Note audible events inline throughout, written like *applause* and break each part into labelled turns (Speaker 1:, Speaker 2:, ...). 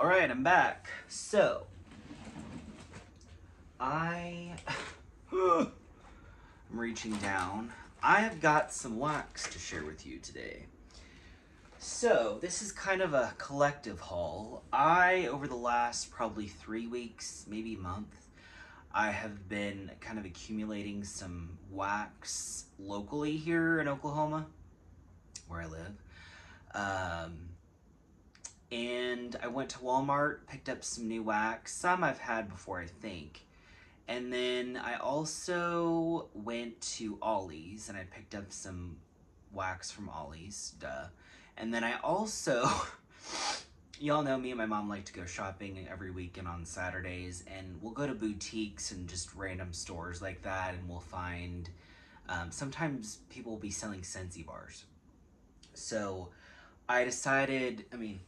Speaker 1: All right, I'm back. So, I *gasps* I'm reaching down. I have got some wax to share with you today. So, this is kind of a collective haul. I, over the last probably three weeks, maybe month, I have been kind of accumulating some wax locally here in Oklahoma, where I live. Um, and I went to Walmart, picked up some new wax. Some I've had before, I think. And then I also went to Ollie's and I picked up some wax from Ollie's, duh. And then I also, *laughs* y'all know me and my mom like to go shopping every weekend on Saturdays, and we'll go to boutiques and just random stores like that, and we'll find um, sometimes people will be selling Scentsy bars. So I decided, I mean,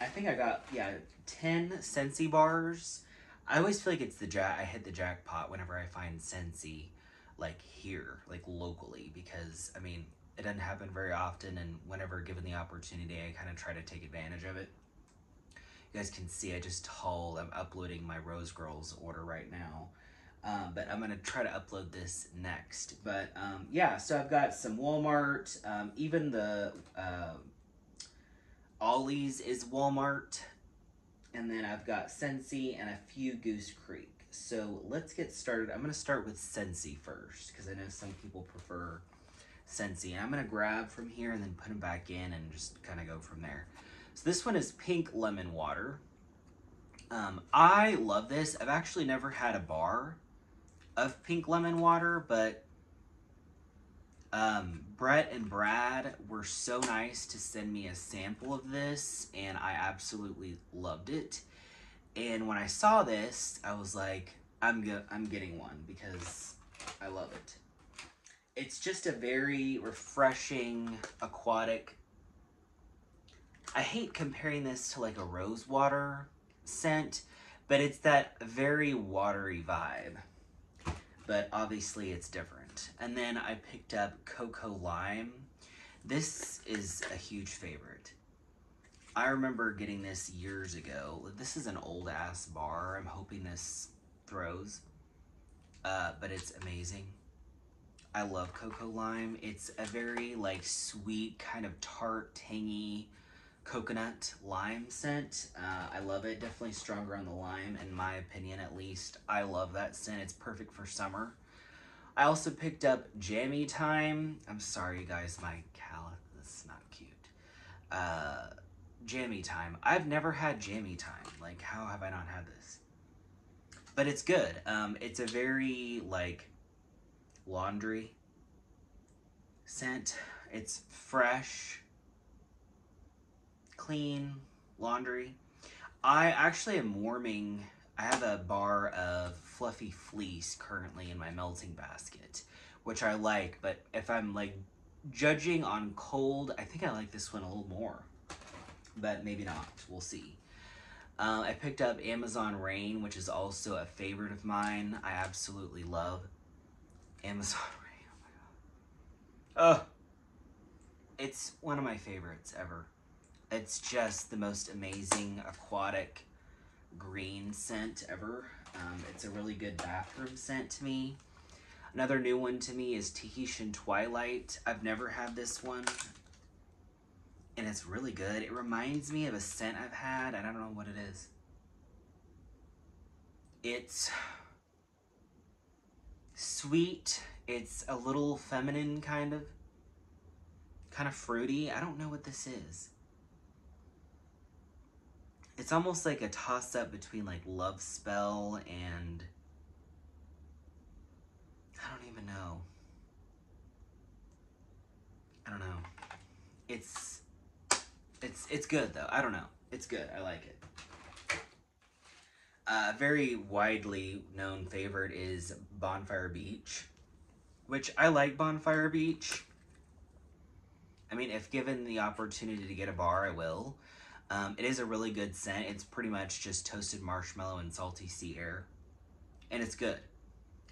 Speaker 1: I think I got, yeah, 10 Scentsy bars. I always feel like it's the jack, I hit the jackpot whenever I find Scentsy, like here, like locally, because, I mean, it doesn't happen very often, and whenever given the opportunity, I kind of try to take advantage of it. You guys can see I just hauled, I'm uploading my Rose Girls order right now. Um, but I'm gonna try to upload this next. But um, yeah, so I've got some Walmart, um, even the uh, Ollie's is Walmart, and then I've got Scentsy and a few Goose Creek. So let's get started. I'm gonna start with Scentsy first because I know some people prefer Scentsy, and I'm gonna grab from here and then put them back in and just kind of go from there. So this one is Pink Lemon Water. Um, I love this. I've actually never had a bar of pink lemon water, but um, Brett and Brad were so nice to send me a sample of this, and I absolutely loved it. And when I saw this, I was like, I'm I'm getting one because I love it. It's just a very refreshing aquatic. I hate comparing this to like a rose water scent, but it's that very watery vibe but obviously it's different. And then I picked up Cocoa Lime. This is a huge favorite. I remember getting this years ago. This is an old ass bar. I'm hoping this throws, uh, but it's amazing. I love Cocoa Lime. It's a very like sweet, kind of tart, tangy, coconut lime scent. Uh, I love it. Definitely stronger on the lime, in my opinion, at least. I love that scent. It's perfect for summer. I also picked up Jammy Time. I'm sorry, guys, my callus. Is not cute. Uh, Jammy Time. I've never had Jammy Time. Like, how have I not had this? But it's good. Um, it's a very like laundry scent. It's fresh clean laundry. I actually am warming, I have a bar of fluffy fleece currently in my melting basket, which I like, but if I'm like judging on cold, I think I like this one a little more, but maybe not, we'll see. Uh, I picked up Amazon Rain, which is also a favorite of mine. I absolutely love Amazon *laughs* Rain. Oh my god. Oh, it's one of my favorites ever. It's just the most amazing aquatic green scent ever. Um, it's a really good bathroom scent to me. Another new one to me is Tahitian Twilight. I've never had this one. And it's really good. It reminds me of a scent I've had. I don't know what it is. It's sweet. It's a little feminine kind of. Kind of fruity. I don't know what this is it's almost like a toss up between like Love Spell and I don't even know. I don't know. It's it's it's good though. I don't know. It's good. I like it. A uh, very widely known favorite is Bonfire Beach, which I like Bonfire Beach. I mean, if given the opportunity to get a bar, I will. Um, it is a really good scent. It's pretty much just toasted marshmallow and salty sea air. And it's good.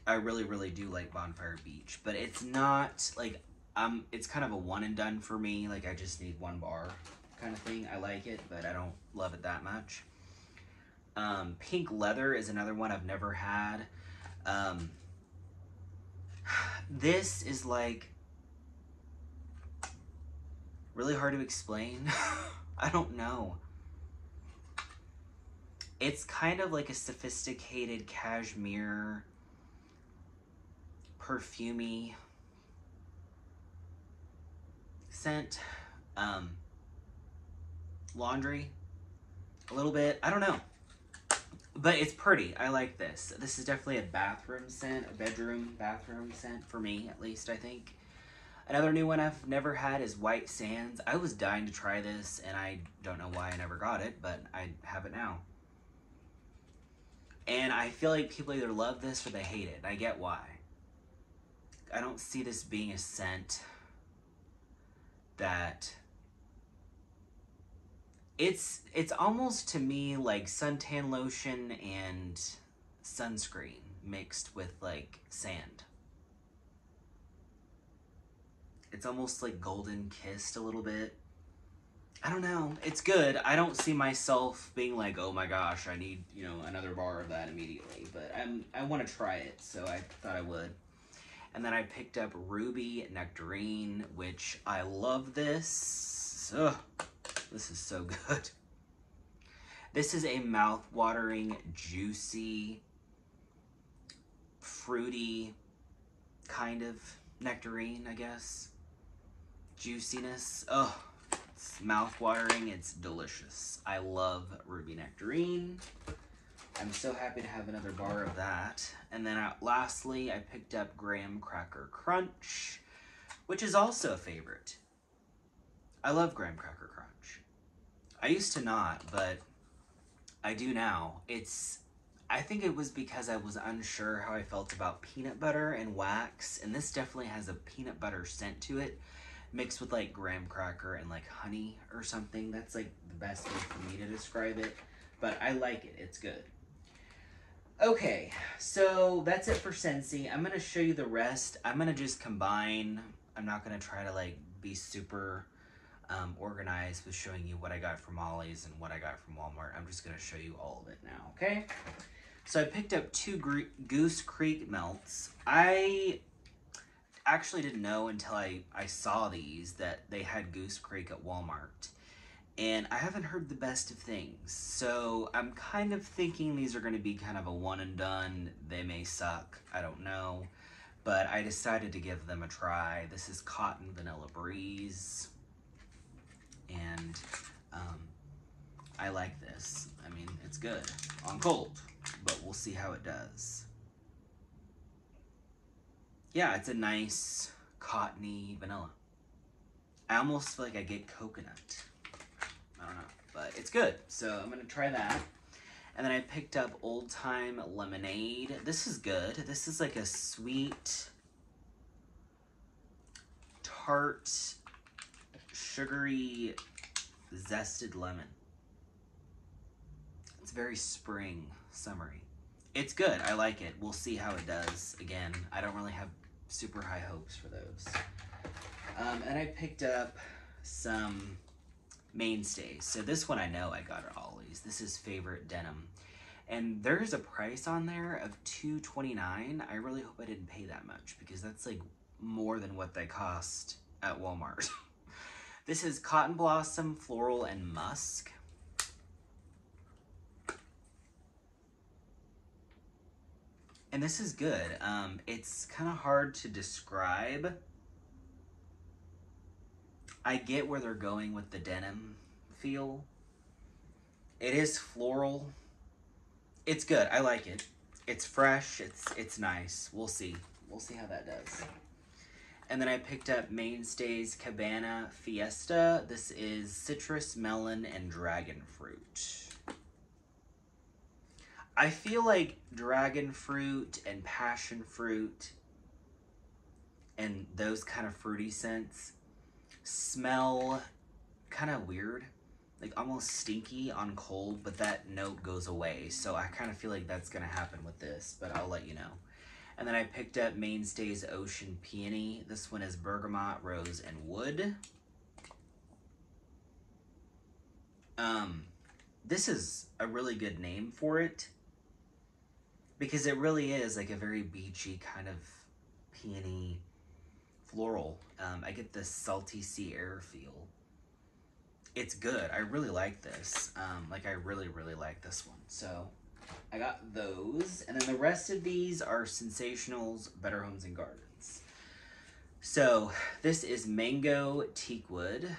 Speaker 1: I really, really do like Bonfire Beach. But it's not like um it's kind of a one and done for me. Like I just need one bar kind of thing. I like it, but I don't love it that much. Um, pink leather is another one I've never had. Um, *sighs* this is like really hard to explain. *laughs* I don't know. It's kind of like a sophisticated cashmere, perfumey scent. Um, laundry, a little bit. I don't know. But it's pretty. I like this. This is definitely a bathroom scent, a bedroom bathroom scent for me, at least, I think. Another new one I've never had is White Sands. I was dying to try this, and I don't know why I never got it, but I have it now. And I feel like people either love this or they hate it. I get why. I don't see this being a scent that it's it's almost to me like suntan lotion and sunscreen mixed with like sand. It's almost like golden kissed a little bit. I don't know. It's good. I don't see myself being like, "Oh my gosh, I need, you know, another bar of that immediately." But I'm I want to try it, so I thought I would. And then I picked up Ruby Nectarine, which I love this. Ugh. This is so *laughs* good. This is a mouth-watering, juicy, fruity kind of nectarine, I guess. Juiciness. Oh, it's mouth-watering. It's delicious. I love ruby nectarine. I'm so happy to have another bar of that. And then uh, lastly, I picked up Graham Cracker Crunch, which is also a favorite. I love Graham Cracker Crunch. I used to not, but I do now. It's I think it was because I was unsure how I felt about peanut butter and wax, and this definitely has a peanut butter scent to it, mixed with like graham cracker and like honey or something. That's like the best way for me to describe it, but I like it. It's good. Okay, so that's it for Scentsy. I'm gonna show you the rest. I'm gonna just combine. I'm not gonna try to like be super um, organized with showing you what I got from Ollie's and what I got from Walmart. I'm just going to show you all of it now, okay? So I picked up two Goose Creek melts. I actually didn't know until I, I saw these that they had Goose Creek at Walmart. And I haven't heard the best of things. So I'm kind of thinking these are going to be kind of a one and done. They may suck. I don't know. But I decided to give them a try. This is Cotton Vanilla Breeze and um, I like this. I mean, it's good on cold, but we'll see how it does. Yeah, it's a nice cottony vanilla. I almost feel like I get coconut. I don't know, but it's good. So I'm gonna try that. And then I picked up Old Time Lemonade. This is good. This is like a sweet, tart sugary zested lemon. It's very spring, summery. It's good. I like it. We'll see how it does. Again, I don't really have super high hopes for those. Um, and I picked up some mainstays. So this one I know I got at Ollie's. This is Favorite Denim. And there's a price on there of $2.29. I really hope I didn't pay that much because that's like more than what they cost at Walmart. *laughs* This is Cotton Blossom, Floral, and Musk. And this is good. Um, it's kind of hard to describe. I get where they're going with the denim feel. It is floral. It's good. I like it. It's fresh. It's it's nice. We'll see. We'll see how that does. And then I picked up Mainstays Cabana Fiesta. This is citrus, melon, and dragon fruit. I feel like dragon fruit and passion fruit and those kind of fruity scents smell kind of weird, like almost stinky on cold, but that note goes away. So I kind of feel like that's going to happen with this, but I'll let you know. And then I picked up Mainstays Ocean Peony. This one is Bergamot, Rose, and Wood. Um, this is a really good name for it because it really is like a very beachy kind of peony floral. Um, I get this salty sea air feel. It's good. I really like this. Um, like I really, really like this one. So I got those. And then the rest of these are Scentsationals, Better Homes and Gardens. So this is Mango Teakwood.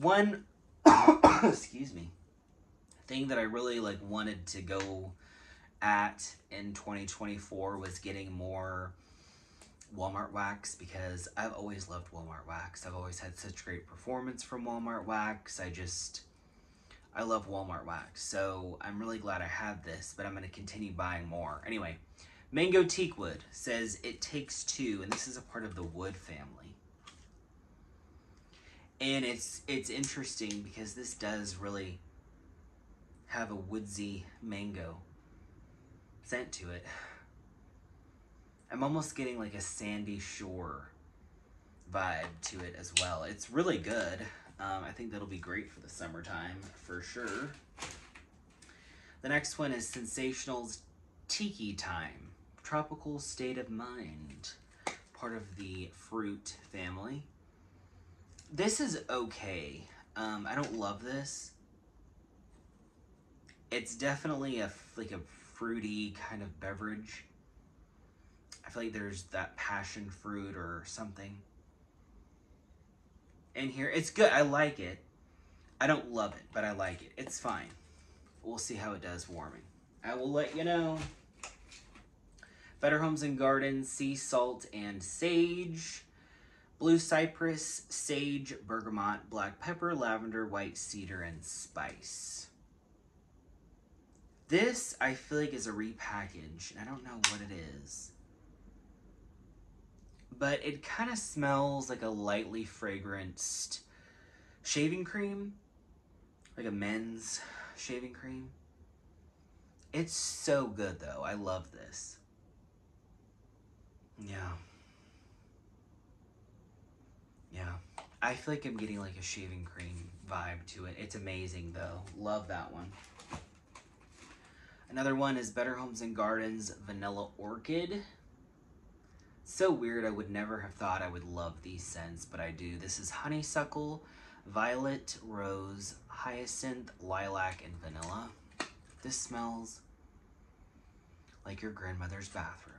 Speaker 1: One, *coughs* excuse me, thing that I really like wanted to go at in 2024 was getting more Walmart wax because I've always loved Walmart wax. I've always had such great performance from Walmart wax. I just, I love Walmart wax. So I'm really glad I have this, but I'm going to continue buying more. Anyway, Mango Teakwood says it takes two, and this is a part of the wood family. And it's it's interesting because this does really have a woodsy mango scent to it. I'm almost getting like a sandy shore vibe to it as well. It's really good. Um, I think that'll be great for the summertime for sure. The next one is Scentsational's Tiki Time. Tropical State of Mind. Part of the fruit family. This is okay. Um, I don't love this. It's definitely a like a fruity kind of beverage. I feel like there's that passion fruit or something in here. It's good. I like it. I don't love it, but I like it. It's fine. We'll see how it does warming. I will let you know. Better Homes and Gardens, sea salt and sage. Blue cypress, sage, bergamot, black pepper, lavender, white cedar, and spice. This, I feel like, is a repackage, and I don't know what it is but it kind of smells like a lightly fragranced shaving cream, like a men's shaving cream. It's so good though. I love this. Yeah. Yeah. I feel like I'm getting like a shaving cream vibe to it. It's amazing though. Love that one. Another one is Better Homes and Gardens Vanilla Orchid. So weird, I would never have thought I would love these scents, but I do. This is honeysuckle, violet, rose, hyacinth, lilac, and vanilla. This smells like your grandmother's bathroom.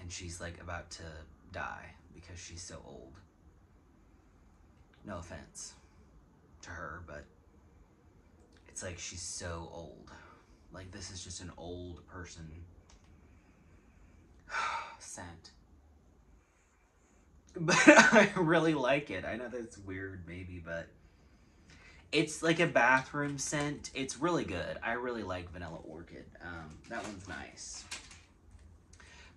Speaker 1: And she's like about to die because she's so old. No offense to her, but it's like she's so old. Like this is just an old person *sighs* scent. *laughs* But I really like it. I know that's weird, maybe, but it's like a bathroom scent. It's really good. I really like Vanilla Orchid. Um, that one's nice.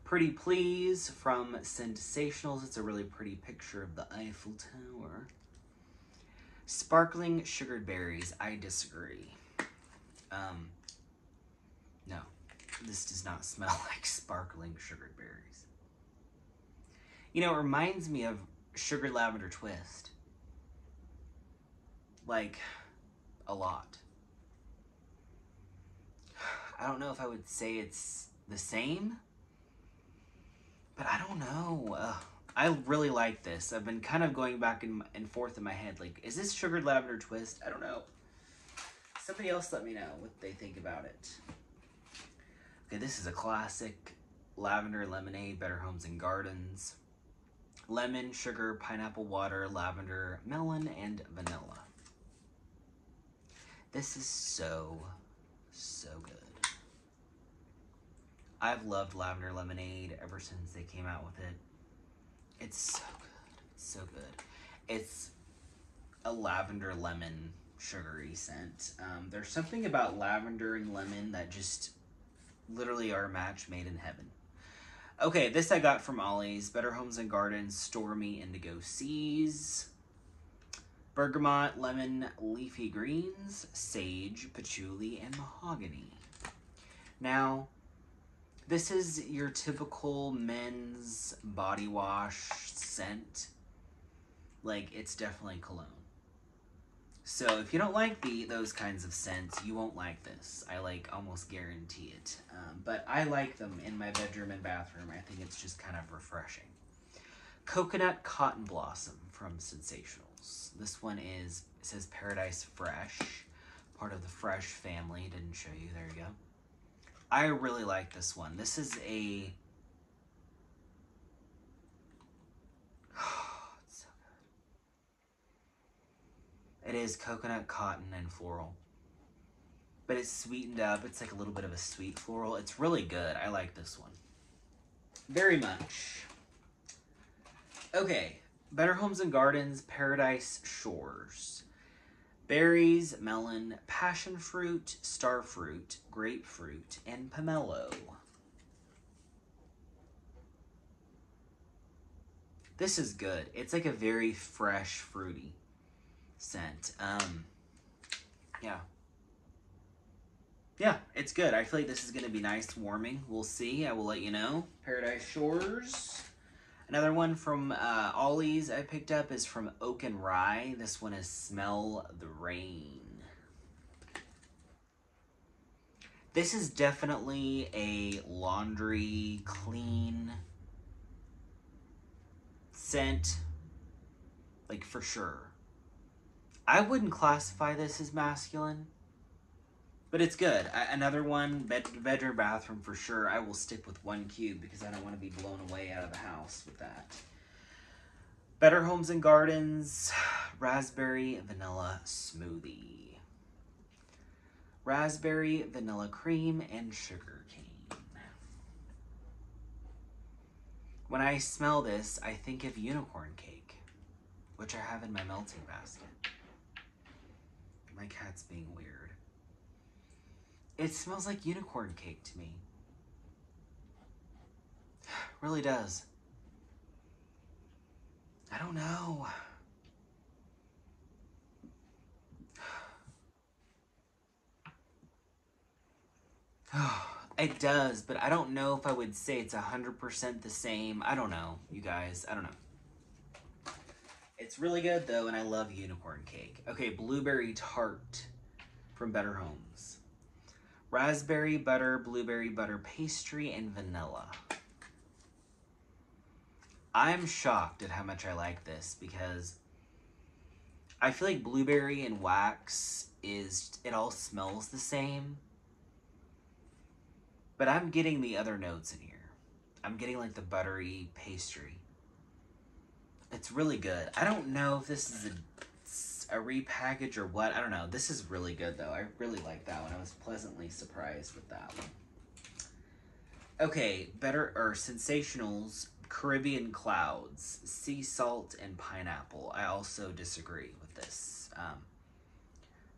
Speaker 1: Pretty Please from Scentsationals. It's a really pretty picture of the Eiffel Tower. Sparkling Sugared Berries. I disagree. Um, no, this does not *laughs* smell like sparkling sugared berries. You know, it reminds me of sugar lavender twist. Like, a lot. *sighs* I don't know if I would say it's the same, but I don't know. Uh, I really like this. I've been kind of going back and, forth in my head. Like, is this sugared lavender twist? I don't know. Somebody else let me know what they think about it. Okay, this is a classic lavender lemonade, Better Homes and Gardens. Lemon, sugar, pineapple water, lavender, melon, and vanilla. This is so, so good. I've loved lavender lemonade ever since they came out with it. It's so good. It's so good. It's a lavender lemon sugary scent. Um, there's something about lavender and lemon that just literally are a match made in heaven. Okay, this I got from Ollie's. Better Homes and Gardens, Stormy Indigo Seas. Bergamot, lemon, leafy greens, sage, patchouli, and mahogany. Now, this is your typical men's body wash scent. Like, it's definitely cologne. So if you don't like the those kinds of scents, you won't like this. I like almost guarantee it. Um, but I like them in my bedroom and bathroom. I think it's just kind of refreshing. Coconut Cotton Blossom from Scentsationals. This one is, says Paradise Fresh, part of the Fresh family. Didn't show you, there you go. I really like this one. This is a, *sighs* so good. It is coconut, cotton, and floral. But it's sweetened up. It's like a little bit of a sweet floral. It's really good. I like this one. Very much. Okay, Better Homes and Gardens, Paradise Shores. Berries, melon, passion fruit, star fruit, grapefruit, and pomelo. This is good. It's like a very fresh, fruity scent. Um, yeah. Yeah, it's good. I feel like this is going to be nice, warming. We'll see. I will let you know. Paradise Shores. Another one from uh, Ollie's I picked up is from Oak and Rye. This one is Smell the Rain. This is definitely a laundry clean scent, like for sure. I wouldn't classify this as masculine. But it's good. I, another one, bed, bedroom, bathroom for sure. I will stick with one cube because I don't want to be blown away out of the house with that. Better Homes and Gardens, *sighs* Raspberry Vanilla Smoothie. Raspberry, vanilla cream, and sugar cane. When I smell this, I think of unicorn cake, which I have in my melting basket. My cat's being weird. It smells like unicorn cake to me. *sighs* really does. I don't know. *sighs* it does, but I don't know if I would say it's 100% the same. I don't know, you guys. I don't know. It's really good, though, and I love unicorn cake. Okay, blueberry tart from Better Homes raspberry butter, blueberry butter pastry, and vanilla. I'm shocked at how much I like this because I feel like blueberry and wax is, it all smells the same. But I'm getting the other notes in here. I'm getting like the buttery pastry. It's really good. I don't know if this is a a repackage or what. I don't know. This is really good, though. I really like that one. I was pleasantly surprised with that one. Okay, better or Scentsationals Caribbean Clouds, Sea Salt and Pineapple. I also disagree with this. Um,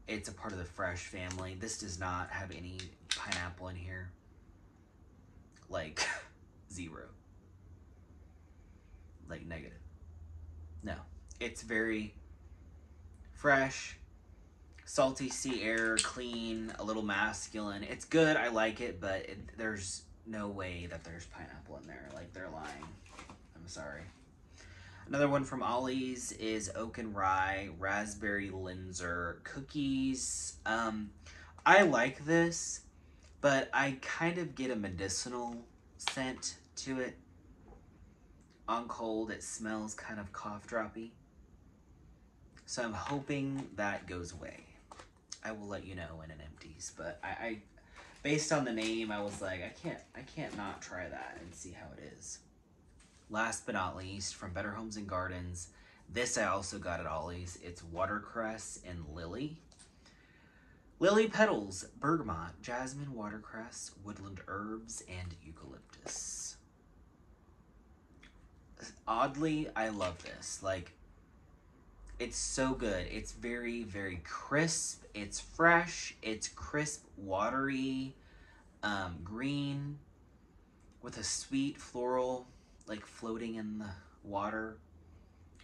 Speaker 1: it's a part of the fresh family. This does not have any pineapple in here. Like, *laughs* zero. Like, negative. No. It's very fresh, salty sea air, clean, a little masculine. It's good. I like it, but it, there's no way that there's pineapple in there. Like they're lying. I'm sorry. Another one from Ollie's is Oak and Rye Raspberry Linzer Cookies. Um, I like this, but I kind of get a medicinal scent to it. On cold, it smells kind of cough droppy. So I'm hoping that goes away. I will let you know when it empties, but I, I based on the name, I was like, I can't, I can't not try that and see how it is. Last but not least, from Better Homes and Gardens, this I also got at Ollie's. It's watercress and lily. Lily petals, bergamot, jasmine, watercress, woodland herbs, and eucalyptus. Oddly, I love this. Like, it's so good. It's very, very crisp. It's fresh. It's crisp, watery, um, green, with a sweet floral, like floating in the water.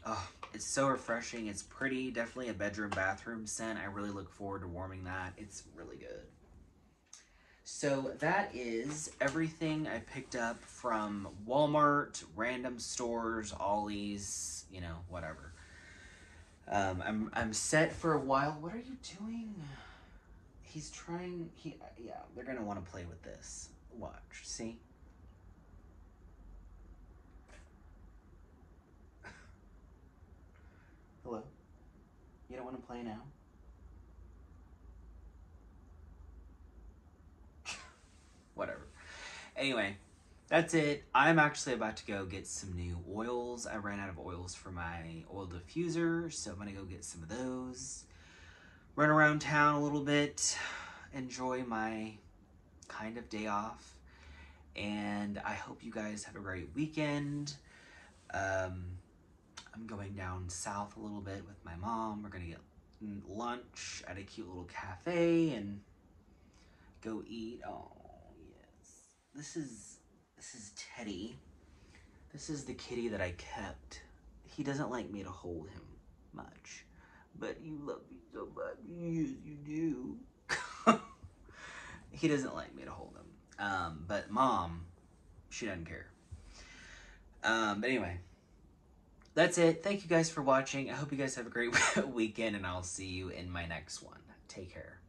Speaker 1: Oh, it's so refreshing. It's pretty. Definitely a bedroom, bathroom scent. I really look forward to warming that. It's really good. So that is everything I picked up from Walmart, random stores, Ollie's, you know, whatever. Um, I'm I'm set for a while. What are you doing? He's trying. He yeah. They're gonna want to play with this. Watch. See. *laughs* Hello. You don't want to play now. *laughs* Whatever. Anyway, that's it. I'm actually about to go get some new oils. I ran out of oils for my oil diffuser, so I'm gonna go get some of those. Run around town a little bit, enjoy my kind of day off, and I hope you guys have a great weekend. Um, I'm going down south a little bit with my mom. We're gonna get lunch at a cute little cafe and go eat. Oh yes, this is this is Teddy. This is the kitty that I kept. He doesn't like me to hold him much, but you love me so much. Yes, you do. *laughs* he doesn't like me to hold him. Um, but mom, she doesn't care. Um, but anyway, that's it. Thank you guys for watching. I hope you guys have a great *laughs* weekend, and I'll see you in my next one. Take care.